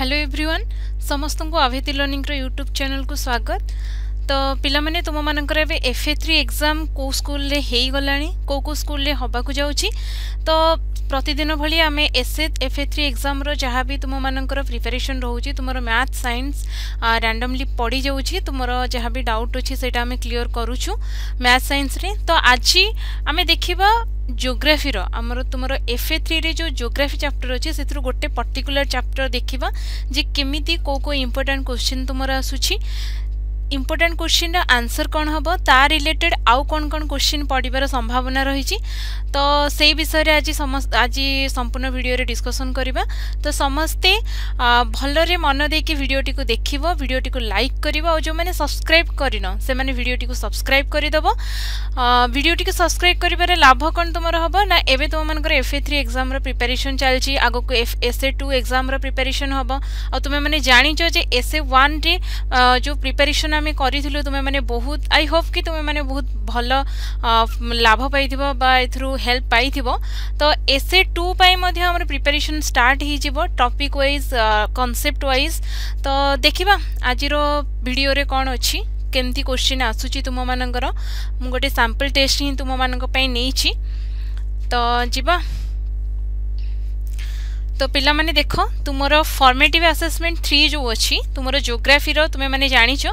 Hello every समस्तको समस्त रो र YouTube को स्वागत ତ ପିଲାମାନେ ତୁମମାନଙ୍କର ଏବେ ଏଫ୍ ଏ ଥ୍ରୀ ଏକ୍ଜାମ୍ କେଉଁ ସ୍କୁଲରେ ହେଇଗଲାଣି କେଉଁ କେଉଁ ସ୍କୁଲରେ ହେବାକୁ ଯାଉଛି ତ ପ୍ରତିଦିନ ଭଳି ଆମେ S A F A three ଏକ୍ଜାମ୍ର ଯାହା ବି ତୁମମାନଙ୍କର ପ୍ରିପାରେସନ୍ ରହୁଛି ତୁମର ମ୍ୟାଥ୍ ସାଇନ୍ସ ରାଣ୍ଡମଲି ପଡ଼ିଯାଉଛି ତୁମର ଯାହା ବି ଡାଉଟ୍ ଅଛି ସେଇଟା ଆମେ କ୍ଲିଅର୍ କରୁଛୁ ମ୍ୟାଥ୍ ସାଇନ୍ସରେ ତ ଆଜି ଆମେ ଦେଖିବା জিওগ্রাফির আমার তোমার এফ এ থ্রিরে যে জিওগ্রাফি চ্যাপ্টর অছে সেথর গোটে পর্টিকুলার চ্যাপ্টর দেখিবা যে কেমিতি কেউ কেউ ইম্পর্টাট কোশ্চিন তোমার আসুছি ইম্পর্টাট কোশ্চিন্র আনসর কম হব তা রিলেটেড আউ কোণ কোণ কোশ্চিন পড়িবার সম্ভাবনা রয়েছে তো সেই বিষয়ে আজ সমস্ত আজ সম্পূর্ণ ভিডিওরে ডিসকসন করা তো সমস্তে ভালরে মন দিয়ে ভিডিওটি দেখব ভিডিওটি লাইক করব আউ যে সবসক্রাইব করিন সে ভিডিওটি সবসক্রাইব করেদেব ভিডিওটি সবসক্রাইব করবার লাভ কোণ তোমার হব না এবে তোমার এফ এ থ্রি এক্সাম্র প্রিপারেসন চালছি আগুক এফ এস এ টু এক্সাম্র প্রিপারেসন হব আউ তুমি মানে জাঁচ যে এস এ ওয়ান্রে যে প্রিপারেসন आम करूँ तुम्हें बहुत आई होप कि तुम्हें बहुत भल लाभ पाइव हेल्प पाइव तो एसए टू पर preparation start topic wise concept wise तो देखा आज भिडियो कौन अच्छी केमती क्वेश्चन आसूरी तुम मानर मुझे सांपल टेस्ट ही तुम मानी नहीं तो जीवा তো ପିଲାମାନେ ଦେଖ ତୁମର ଫର୍ମେଟିଭ୍ ଆସେସମେଣ୍ଟ ଥ୍ରୀ ଯେଉଁ ଅଛି ତୁମର ଜୋଗ୍ରାଫିର ତୁମେମାନେ ଜାଣିଛ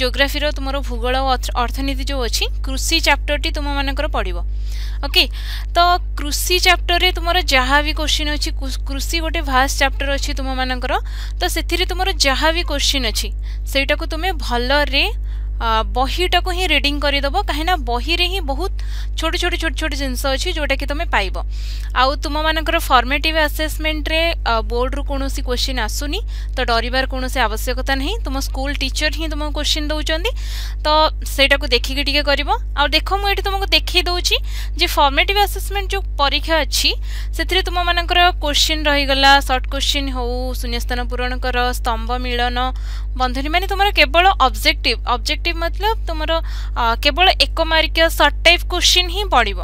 ଜୋଗ୍ରାଫିର ତୁମର ଭୂଗୋଳ ଓ ଅର୍ଥନୀତି ଯେଉଁ ଅଛି କୃଷି ଚାପ୍ଟରଟି ତୁମମାନଙ୍କର ପଡ଼ିବ ଓକେ ତ କୃଷି ଚାପ୍ଟରରେ ତୁମର ଯାହା ବି କୋଶ୍ଚିନ୍ ଅଛି କୃଷି ଗୋଟେ ଭାଷ୍ଟ ଚାପ୍ଟର ଅଛି ତୁମମାନଙ୍କର ତ ସେଥିରେ ତୁମର ଯାହା ବି କୋଶ୍ଚିନ୍ ଅଛି ସେଇଟାକୁ ତୁମେ ଭଲରେ ବହିଟାକୁ ହିଁ ରିଡ଼ିଂ କରିଦେବ କାହିଁକିନା ବହିରେ ହିଁ ବହୁତ ଛୋଟ ଛୋଟ ଛୋଟ ଛୋଟ ଜିନିଷ ଅଛି ଯେଉଁଟାକି ତୁମେ ପାଇବ ଆଉ ତୁମମାନଙ୍କର ଫର୍ମେଟିଭ୍ ଆସେସମେଣ୍ଟରେ ବୋର୍ଡ଼ରୁ କୌଣସି କ୍ୱେଶ୍ଚିନ୍ ଆସୁନି ତ ଡରିବାର କୌଣସି ଆବଶ୍ୟକତା ନାହିଁ ତୁମ ସ୍କୁଲ ଟିଚର ହିଁ ତୁମକୁ କ୍ୱେଶ୍ଚିନ୍ ଦେଉଛନ୍ତି ତ ସେଇଟାକୁ ଦେଖିକି ଟିକେ କରିବ ଆଉ ଦେଖ ମୁଁ ଏଠି ତୁମକୁ ଦେଖେଇ ଦେଉଛି ଯେ ଫର୍ମେଟିଭ୍ ଆସେସମେଣ୍ଟ ଯେଉଁ ପରୀକ୍ଷା ଅଛି ସେଥିରେ ତୁମମାନଙ୍କର କ୍ୱେଶ୍ଚିନ୍ ରହିଗଲା ସର୍ଟ କ୍ୱେଶ୍ଚିନ୍ ହେଉ ଶୂନ୍ୟସ୍ଥାନ ପୂରଣ କର ସ୍ତମ୍ଭ ମିଳନ বন্ধুনী মানে তোমার কেবল অবজেক্টিভ অবজেক্টিভ মতলব তোমার কেবল একমার্কীয় সর্ট টাইপ কোশ্চিন হি পড়ব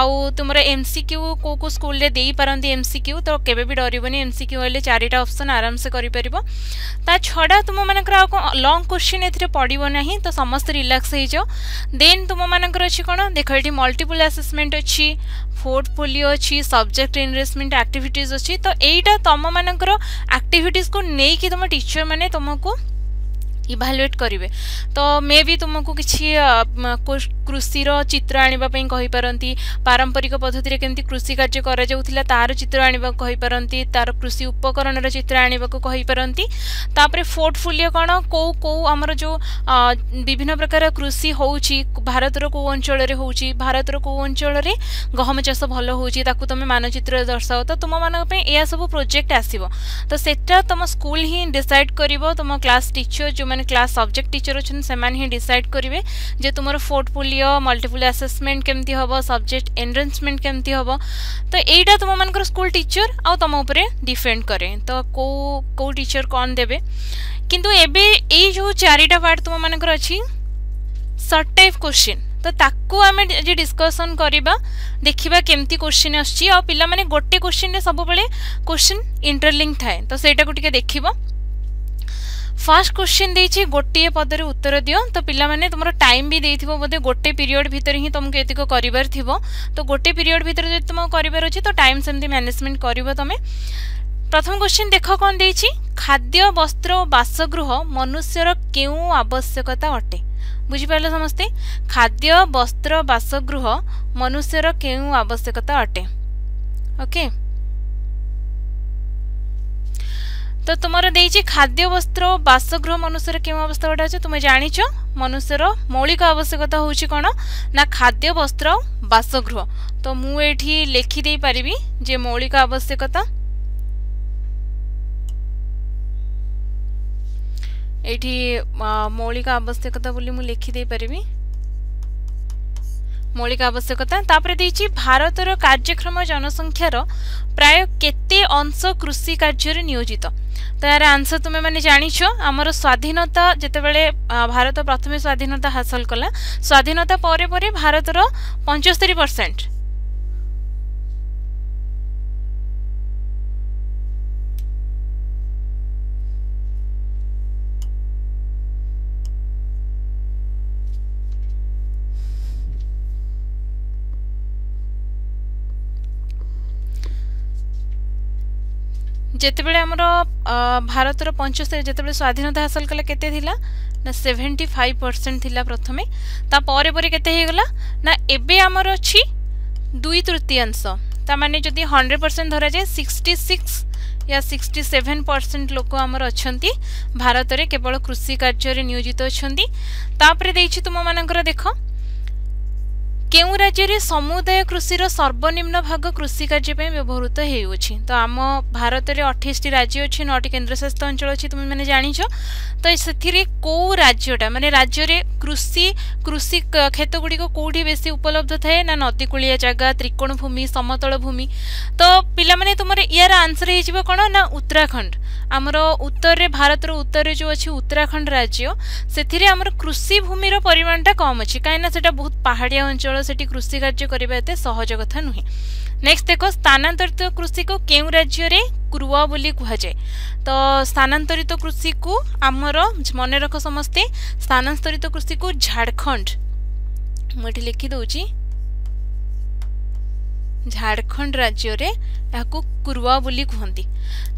আউ তোমার এমসিকিউ কেউ কেউ স্কুলে ଦେଇପାରନ୍ତି ଏମ୍ସିକ୍ୟୁ ତ କେବେ ବି ଡରିବନି ଏମ୍ସିକ୍ୟୁ ହେଲେ ଚାରିଟା ଅପସନ୍ ଆରାମସେ କରିପାରିବ ତା ଛଡ଼ା ତୁମମାନଙ୍କର ଆଉ କ'ଣ ଲଙ୍ଗ୍ କୋଶ୍ଚିନ୍ ଏଥିରେ ପଡ଼ିବ ନାହିଁ ତ ସମସ୍ତେ ରିଲାକ୍ସ ହେଇଯାଅ ଦେନ୍ ତୁମମାନଙ୍କର ଅଛି କ'ଣ ଦେଖ ଏଠି ମଲ୍ଟିପୁଲ୍ ଆସେସମେଣ୍ଟ ଅଛି ପୋର୍ଟଫୋଲିଓ ଅଛି ସବଜେକ୍ଟ ଇନଭେଷ୍ଟମେଣ୍ଟ ଆକ୍ଟିଭିଟିଜ୍ ଅଛି ତ ଏଇଟା ତୁମମାନଙ୍କର ଆକ୍ଟିଭିଟିଜ୍କୁ ନେଇକି ତୁମ ଟିଚର୍ମାନେ ତୁମକୁ इभालुएट करेंगे तो मे भी तुमको किसी कृषि चित्र आईपारती पारंपरिक पद्धति केमी कृषि कार्य कर तार चित्र आईपारती तार कृषि उपकरण चित्र फोर्ट पोर्टफोलियो कौन कौ कौ आम जो विभिन्न प्रकार कृषि हो भारत कौ अंचल हो भारत कौ अंचल गहम चाष भल हो तुम मानचित्र दर्शाओ तो तुम मानी यह सब प्रोजेक्ट आसो तो सेटा तुम स्कूल ही डिसाइड कर तुम क्लास टीचर जो मैंने ଯେଉଁମାନେ କ୍ଲାସ୍ ସବଜେକ୍ଟ ଟିଚର ଅଛନ୍ତି ସେମାନେ ହିଁ ଡିସାଇଡ଼୍ କରିବେ ଯେ ତୁମର ପୋର୍ଟଫୋଲିଓ ମଲ୍ଟିପୁଲ୍ ଆସେସମେଣ୍ଟ କେମିତି ହେବ ସବଜେକ୍ଟ ଏନରେଞ୍ଜମେଣ୍ଟ କେମିତି ହେବ ତ ଏଇଟା ତୁମମାନଙ୍କର ସ୍କୁଲ ଟିଚର ଆଉ ତୁମ ଉପରେ ଡିପେଣ୍ଡ କରେ ତ କେଉଁ କେଉଁ ଟିଚର କ'ଣ ଦେବେ କିନ୍ତୁ ଏବେ ଏଇ ଯେଉଁ ଚାରିଟା ପାର୍ଟ ତୁମମାନଙ୍କର ଅଛି ସର୍ଟ ଟାଇପ୍ କୋଶ୍ଚିନ୍ ତ ତାକୁ ଆମେ ଆଜି ଡିସ୍କସନ୍ କରିବା ଦେଖିବା କେମିତି କୋଶ୍ଚିନ୍ ଆସୁଛି ଆଉ ପିଲାମାନେ ଗୋଟେ କୋଶ୍ଚିନ୍ରେ ସବୁବେଳେ କୋଶ୍ଚିନ୍ ଇଣ୍ଟରଲିଙ୍କ୍ ଥାଏ ତ ସେଇଟାକୁ ଟିକେ ଦେଖିବା ফার্স্ট কোশ্চিন দিয়েছি গোটিয়ে পদরে উত্তর দিও তো পিলামানে তোমার টাইম বি দেইথিবো বোধে গোটে পিরিয়ড ভিতরে হি তোমাকে এতিক করিবার থিবো তো গোটে পিরিয়ড ভিতরে যদি তোমাকে করিবার আছে তো টাইম সেমতি ম্যানেজমেন্ট করিব তুমি প্রথম কোশ্চিন দেখো কোন দিয়েছি খাদ্য বস্ত্র ও বাসগৃহ মনুষ্যর কেউ আবশ্যকতা অটে বুঝিপার সমস্তে খাদ্য বস্ত্র বাসগৃহ মনুষ্যর কেউ আবশ্যকতা অটে ওকে okay. তো তোমার দিয়েছি খাদ্য বস্ত্র বাসগৃহ মনুষ্যর কেউ অবস্থা গোটা আছে তুমি জাঁচ মনুষ্যর মৌলিক আবশ্যকতা হচ্ছে কোণ না খাদ্য বস্ত্র বাসগৃহ তো মু এটি লেখি দিয়ে পারি যে মৌলিক আবশ্যকতা ଏଇଠି ମୌଳିକ ଆବଶ୍ୟକତା ବୋଲି ମୁଁ ଲେଖିଦେଇପାରିବି মৌলিক আবশ্যকতা তাপরে দিয়েছি ভারতর কার্যক্রম জনসংখ্যার প্রায় কেতে অংশ কৃষি কার্যরে নিয়োজিত তার আনসর তুমি মানে জাঁছ আমার স্বাধীনতা যেতবে ভারত প্রথমে স্বাধীনতা হাসল কলা স্বাধীনতা পরে পরে ভারতর পঞ্চস্তরি পরসেন্ট ଯେତେବେଳେ ଆମର ଭାରତର ପଞ୍ଚସ୍ତରୀ ଯେତେବେଳେ ସ୍ୱାଧୀନତା ହାସଲ କଲା କେତେ ଥିଲା ନା ସେଭେଣ୍ଟି ଫାଇଭ୍ ପରସେଣ୍ଟ ଥିଲା ପ୍ରଥମେ ତାପରେ ପରେ କେତେ ହେଇଗଲା ନା ଏବେ ଆମର ଅଛି ଦୁଇ ତୃତୀୟାଂଶ ତାମାନେ ଯଦି ହଣ୍ଡ୍ରେଡ଼ ପରସେଣ୍ଟ ଧରାଯାଏ ସିକ୍ସଟି ସିକ୍ସ या सिक्सटी सेभेन परसेंट लोक आमर अच्छा भारत में केवल कृषि कार्य नियोजित अच्छा तापर दे तुम मान देख କେଉଁ ରାଜ୍ୟରେ ସମୁଦାୟ କୃଷିର ସର୍ବନିମ୍ନ ଭାଗ କୃଷି କାର୍ଯ୍ୟ ପାଇଁ ବ୍ୟବହୃତ ହେଉଅଛି ତ ଆମ ଭାରତରେ ଅଠେଇଶଟି ରାଜ୍ୟ ଅଛି ନଅଟି କେନ୍ଦ୍ରଶାସିତ ଅଞ୍ଚଳ ଅଛି ତୁମେମାନେ ଜାଣିଛ ତ ସେଥିରେ କେଉଁ ରାଜ୍ୟଟା ମାନେ ରାଜ୍ୟରେ କୃଷି କୃଷି କ୍ଷେତଗୁଡ଼ିକ କେଉଁଠି ବେଶୀ ଉପଲବ୍ଧ ଥାଏ ନା ନଦୀକୂଳିଆ ଜାଗା ତ୍ରିକୋଣ ଭୂମି ସମତଳ ଭୂମି ତ ପିଲାମାନେ ତୁମର ଏହାର ଆନ୍ସର ହେଇଯିବ କ'ଣ ନା ଉତ୍ତରାଖଣ୍ଡ ଆମର ଉତ୍ତରରେ ଭାରତର ଉତ୍ତରରେ ଯେଉଁ ଅଛି ଉତ୍ତରାଖଣ୍ଡ ରାଜ୍ୟ ସେଥିରେ ଆମର କୃଷିଭୂମିର ପରିମାଣଟା କମ୍ ଅଛି କାହିଁକିନା ସେଇଟା ବହୁତ ପାହାଡ଼ିଆ ଅଞ୍ଚଳ ସେଠି କୃଷି କାର୍ଯ୍ୟ କରିବା ଏତେ ସହଜ କଥା ନୁହେଁ ନେକ୍ସଟ ଦେଖ ସ୍ଥାନାନ୍ତରିତ କୃଷିକୁ କେଉଁ ରାଜ୍ୟରେ କୁରୁଆ ବୋଲି କୁହାଯାଏ ତ ସ୍ଥାନାନ୍ତରିତ କୃଷିକୁ ଆମର ମନେରଖ ସମସ୍ତେ ସ୍ଥାନାନ୍ତରିତ କୃଷିକୁ ଝାଡ଼ଖଣ୍ଡ ମୁଁ ଏଠି ଲେଖିଦେଉଛି ଝାଡ଼ଖଣ୍ଡ ରାଜ୍ୟରେ ଏହାକୁ କୁରୁଆ ବୋଲି କୁହନ୍ତି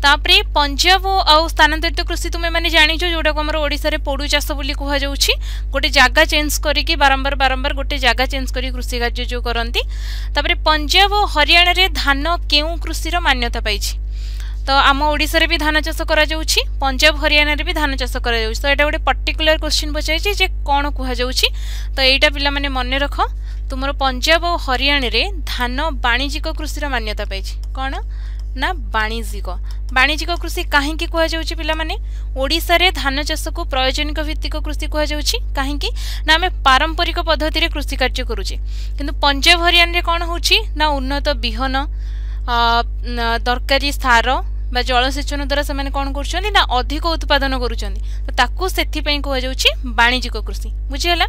ତାପରେ ପଞ୍ଜାବ ଆଉ ସ୍ଥାନାନ୍ତରିତ କୃଷି ତୁମେମାନେ ଜାଣିଛ ଯେଉଁଟାକୁ ଆମର ଓଡ଼ିଶାରେ ପୋଡ଼ୁ ଚାଷ ବୋଲି କୁହାଯାଉଛି ଗୋଟେ ଜାଗା ଚେଞ୍ଜ କରିକି ବାରମ୍ବାର ବାରମ୍ବାର ଗୋଟେ ଜାଗା ଚେଞ୍ଜ କରି କୃଷି କାର୍ଯ୍ୟ ଯେଉଁ କରନ୍ତି ତାପରେ ପଞ୍ଜାବ ଓ ହରିୟାଣାରେ ଧାନ କେଉଁ କୃଷିର ମାନ୍ୟତା ପାଇଛି ତ ଆମ ଓଡ଼ିଶାରେ ବି ଧାନ ଚାଷ କରାଯାଉଛି ପଞ୍ଜାବ ହରିୟାଣାରେ ବି ଧାନ ଚାଷ କରାଯାଉଛି ତ ଏଇଟା ଗୋଟେ ପର୍ଟିକୁଲାର କ୍ୱେଶ୍ଚିନ୍ ପଚାରିଛି ଯେ କ'ଣ କୁହାଯାଉଛି ତ ଏଇଟା ପିଲାମାନେ ମନେ ରଖ ତୁମର ପଞ୍ଜାବ ଆଉ ହରିୟାଣାରେ ଧାନ ବାଣିଜ୍ୟିକ କୃଷିର ମାନ୍ୟତା ପାଇଛି କ'ଣ ନା ବାଣିଜ୍ୟିକ ବାଣିଜ୍ୟିକ କୃଷି କାହିଁକି କୁହାଯାଉଛି ପିଲାମାନେ ଓଡ଼ିଶାରେ ଧାନ ଚାଷକୁ ପ୍ରୟୋଜନିକ ଭିତ୍ତିକ କୃଷି କୁହାଯାଉଛି କାହିଁକି ନା ଆମେ ପାରମ୍ପରିକ ପଦ୍ଧତିରେ କୃଷି କାର୍ଯ୍ୟ କରୁଛେ କିନ୍ତୁ ପଞ୍ଜାବ ହରିୟାଣାରେ କ'ଣ ହେଉଛି ନା ଉନ୍ନତ ବିହନ ଦରକାରୀ ସାର বা জলসেচন দ্বারা সে কম করছেন না অধিক উৎপাদন করছেন তো তাকে সেপাই কুযাচ্ছে বাণিজ্যিক কৃষি বুঝিগাল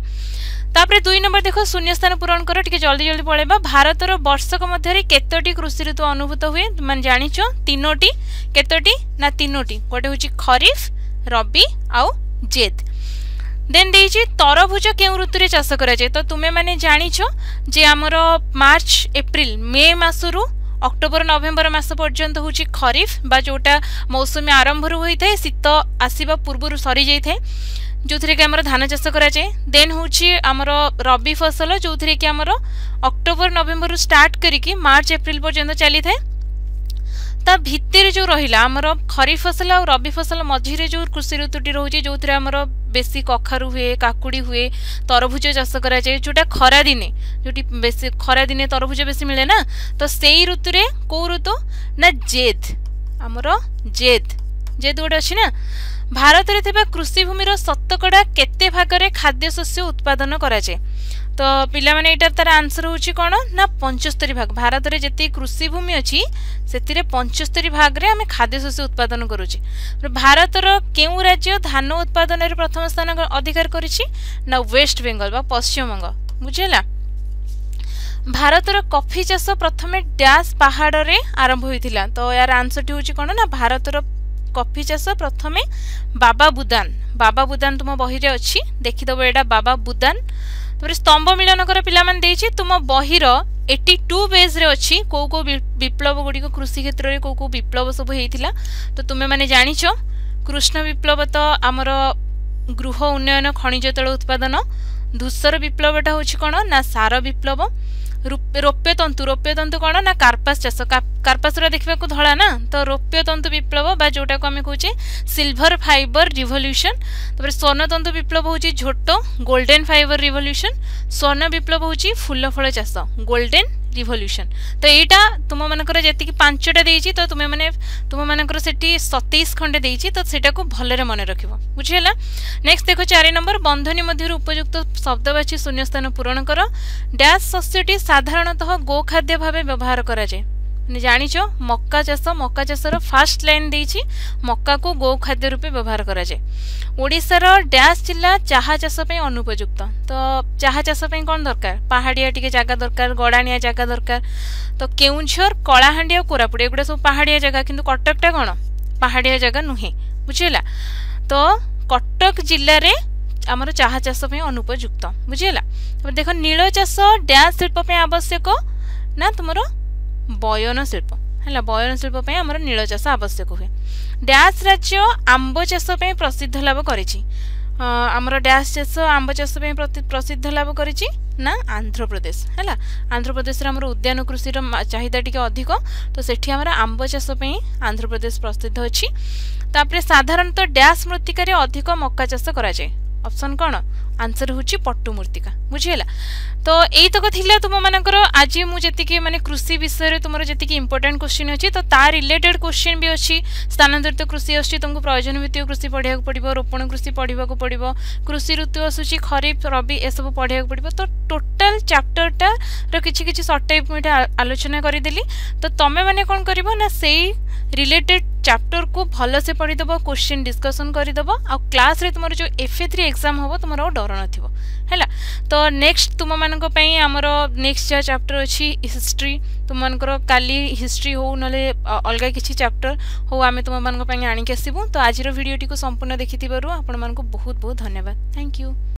তাপরে দুই নম্বর দেখ শূন্যস্থান পূরণ কর টিকি জলদি জলদি পড়াইবা ভারতর বর্ষক মধ্যে কতটি কৃষি ঋতু অনুভূত হুয়ে মানে জাঁচ তিনোটি কতটি না তিনোটি গোটে হচ্ছে খরিফ রবি আউ জেদ দেন দিয়েছি তরভুজ কেউ ঋতুরে চাষ করা যায় তো তুমি মানে জাঁচ যে আমার মার্চ এপ্রিল মে মাসরু অক্টোবর নভেম্বর মাস পর্যন্ত হচ্ছে খরিফ বা যেটা মৌসুমী আরম্ভর হয়ে থাকে শীত আসবা পূর্বর সরি যাই ଯେଉଁଥିରେ କି ଆମର ଧାନ ଚାଷ କରାଯାଏ ଦେନ୍ ହେଉଛି ଆମର ରବି ଫସଲ ଯେଉଁଥିରେ କି ଆମର ଅକ୍ଟୋବର ନଭେମ୍ବରରୁ ଷ୍ଟାର୍ଟ କରିକି ମାର୍ଚ୍ଚ ଏପ୍ରିଲ ପର୍ଯ୍ୟନ୍ତ ଚାଲିଥାଏ ତା ଭିତରେ ଯେଉଁ ରହିଲା ଆମର ଖରିଫ ଫସଲ ଆଉ ରବି ଫସଲ ମଝିରେ ଯେଉଁ କୃଷି ଋତୁଟି ରହୁଛି ଯେଉଁଥିରେ ଆମର ବେଶୀ କଖାରୁ ହୁଏ କାକୁଡ଼ି ହୁଏ ତରଭୁଜ ଚାଷ କରାଯାଏ ଯେଉଁଟା ଖରାଦିନେ ଯେଉଁଠି ବେଶୀ ଖରାଦିନେ ତରଭୁଜ ବେଶୀ ମିଳେ ନା ତ ସେଇ ଋତୁରେ କେଉଁ ଋତୁ ନା ଜେଦ୍ ଆମର ଜେଦ୍ ଜେଦ୍ ଗୋଟେ ଅଛି ନା ଭାରତରେ ଥିବା କୃଷିଭୂମିର ଶତକଡ଼ା କେତେ ଭାଗରେ ଖାଦ୍ୟଶସ୍ୟ ଉତ୍ପାଦନ କରାଯାଏ ତ ପିଲାମାନେ ଏଇଟା ତାର ଆନ୍ସର ହେଉଛି କ'ଣ ନା ପଞ୍ଚସ୍ତରୀ ଭାଗ ଭାରତରେ ଯେତିକି କୃଷିଭୂମି ଅଛି ସେଥିରେ ପଞ୍ଚସ୍ତରୀ ଭାଗରେ ଆମେ ଖାଦ୍ୟଶସ୍ୟ ଉତ୍ପାଦନ କରୁଛେ ଭାରତର କେଉଁ ରାଜ୍ୟ ଧାନ ଉତ୍ପାଦନରେ ପ୍ରଥମ ସ୍ଥାନ ଅଧିକାର କରିଛି ନା ୱେଷ୍ଟବେଙ୍ଗଲ ବା ପଶ୍ଚିମବଙ୍ଗ ବୁଝିହେଲା ଭାରତର କଫି ଚାଷ ପ୍ରଥମେ ଡ୍ୟାସ୍ ପାହାଡ଼ରେ ଆରମ୍ଭ ହୋଇଥିଲା ତ ଏହାର ଆନ୍ସରଟି ହେଉଛି କ'ଣ ନା ଭାରତର কফি চাষ প্রথমে বাবা বুদান বাবা বুদান তুম বহিরে অছি দেখিদেব এটা বাবা বুদান তাপরে স্তম্ভ মিলনকর পিলামান দিয়েছি তুম বহির এটি টু বেজ্রে অছি কেউ কেউ বিপ্লব গুড়ি কৃষি ক্ষেত্রে কেউ কেউ বিপ্লব সবু হয়েছিল তো তুমি মানে জাঁচ কৃষ্ণ বিপ্লব তো আমার গৃহ উন্নয়ন খনিজ তেল উৎপাদন ধূসর বিপ্লবটা হচ্ছে কোণ না সার বিপ্লব রৌপ্য তন্তু রৌপ্য তন্তু কোণ না কার্পাস চাষ কার্পাসরা দেখা ধরা না তো রৌপ্য তন্তু বিপ্লব বা যেটা আমি কুচি সিলভর ফাইবর রিভলুশন তাপরে স্বর্ণতন্তু বিপ্লব হচ্ছে ঝোট গোল্ডেন ফাইবর রিভলুশন স্বর্ণ বিপ্লব হচ্ছে ফুল ফল চাষ গোল্ডেন ରିଭଲ୍ୟୁସନ୍ ତ ଏଇଟା ତୁମମାନଙ୍କର ଯେତିକି ପାଞ୍ଚଟା ଦେଇଛି ତ ତୁମେମାନେ ତୁମମାନଙ୍କର ସେଠି ସତେଇଶ ଖଣ୍ଡେ ଦେଇଛି ତ ସେଟାକୁ ଭଲରେ ମନେ ରଖିବ ବୁଝିହେଲା ନେକ୍ସଟ ଦେଖ ଚାରି ନମ୍ବର ବନ୍ଧନୀ ମଧ୍ୟରୁ ଉପଯୁକ୍ତ ଶବ୍ଦ ବାଛି ଶୂନ୍ୟସ୍ଥାନ ପୂରଣ କର ଡ୍ୟାସ୍ ଶସ୍ୟଟି ସାଧାରଣତଃ ଗୋଖାଦ୍ୟ ଭାବେ ବ୍ୟବହାର କରାଯାଏ ଜାଣିଛ ମକା ଚାଷ ମକା ଚାଷର ଫାଷ୍ଟ ଲାଇନ୍ ଦେଇଛି ମକାକୁ ଗୋ ଖାଦ୍ୟ ରୂପେ ବ୍ୟବହାର କରାଯାଏ ଓଡ଼ିଶାର ଡ୍ୟାସ୍ ଜିଲ୍ଲା ଚାହା ଚାଷ ପାଇଁ ଅନୁପଯୁକ୍ତ ତ ଚାହା ଚାଷ ପାଇଁ କ'ଣ ଦରକାର ପାହାଡ଼ିଆ ଟିକେ ଜାଗା ଦରକାର ଗଡ଼ାଣିଆ ଜାଗା ଦରକାର ତ କେଉଁଝର କଳାହାଣ୍ଡି ଆଉ କୋରାପୁଟ ଏଗୁଡ଼ା ସବୁ ପାହାଡ଼ିଆ ଜାଗା କିନ୍ତୁ କଟକଟା କ'ଣ ପାହାଡ଼ିଆ ଜାଗା ନୁହେଁ ବୁଝିହେଲା ତ କଟକ ଜିଲ୍ଲାରେ ଆମର ଚାହା ଚାଷ ପାଇଁ ଅନୁପଯୁକ୍ତ ବୁଝିହେଲା ଦେଖ ନୀଳ ଚାଷ ଡ୍ୟାସ୍ ଶିଳ୍ପ ପାଇଁ ଆବଶ୍ୟକ ନା ତୁମର ବୟନ ଶିଳ୍ପ ହେଲା ବୟନ ଶିଳ୍ପ ପାଇଁ ଆମର ନୀଳ ଚାଷ ଆବଶ୍ୟକ ହୁଏ ଡ୍ୟାସ୍ ରାଜ୍ୟ ଆମ୍ବ ଚାଷ ପାଇଁ ପ୍ରସିଦ୍ଧ ଲାଭ କରିଛି ଆମର ଡ୍ୟାସ୍ ଚାଷ ଆମ୍ବ ଚାଷ ପାଇଁ ପ୍ରସିଦ୍ଧ ଲାଭ କରିଛି ନା ଆନ୍ଧ୍ରପ୍ରଦେଶ ହେଲା ଆନ୍ଧ୍ରପ୍ରଦେଶରେ ଆମର ଉଦ୍ୟାନ କୃଷିର ଚାହିଦା ଟିକେ ଅଧିକ ତ ସେଠି ଆମର ଆମ୍ବ ଚାଷ ପାଇଁ ଆନ୍ଧ୍ରପ୍ରଦେଶ ପ୍ରସିଦ୍ଧ ଅଛି ତାପରେ ସାଧାରଣତଃ ଡ୍ୟାସ୍ ମୃତ୍ତିକାରେ ଅଧିକ ମକା ଚାଷ କରାଯାଏ ଅପସନ୍ କ'ଣ आंसर हूँ पट्टु मूर्तिका बुझीगला तो यहीतक था तुम मानकर आज मुझे मानते कृषि विषय तुम जी इंपोर्टां क्वेश्चन अच्छी तो रिलेटेड क्वेश्चन भी अच्छी स्थानांतरित कृषि अच्छी तुमको प्रयोजन भित्तिक कृषि पढ़ा पड़ो रोपण कृषि पढ़ा पड़ो कृषि ऋतु आसूसी खरीफ रबि एसबू पढ़ा पड़ो तो टोटाल चैप्टरटार किसी किसी सर्ट टाइप मुझे आलोचना करदेली तो तुम्हें मैंने कौन कर रिलेटेड चैप्टर को भलसे पढ़ीदेव क्वेश्चन डिस्कसन करदेव आ क्लास तुम जो एफ ए थ्री एक्जाम हम तुम डर ମରଣ ଥିବ ହେଲା ତ ନେକ୍ସଟ ତୁମମାନଙ୍କ ପାଇଁ ଆମର ନେକ୍ସଟ ଯାହା ଚାପ୍ଟର ଅଛି ହିଷ୍ଟ୍ରି ତୁମମାନଙ୍କର କାଲି ହିଷ୍ଟ୍ରି ହେଉ ନହେଲେ ଅଲଗା କିଛି ଚାପ୍ଟର ହେଉ ଆମେ ତୁମମାନଙ୍କ ପାଇଁ ଆଣିକି ଆସିବୁ ତ ଆଜିର ଭିଡ଼ିଓଟିକୁ ସମ୍ପୂର୍ଣ୍ଣ ଦେଖିଥିବାରୁ ଆପଣମାନଙ୍କୁ ବହୁତ ବହୁତ ଧନ୍ୟବାଦ ଥ୍ୟାଙ୍କ ୟୁ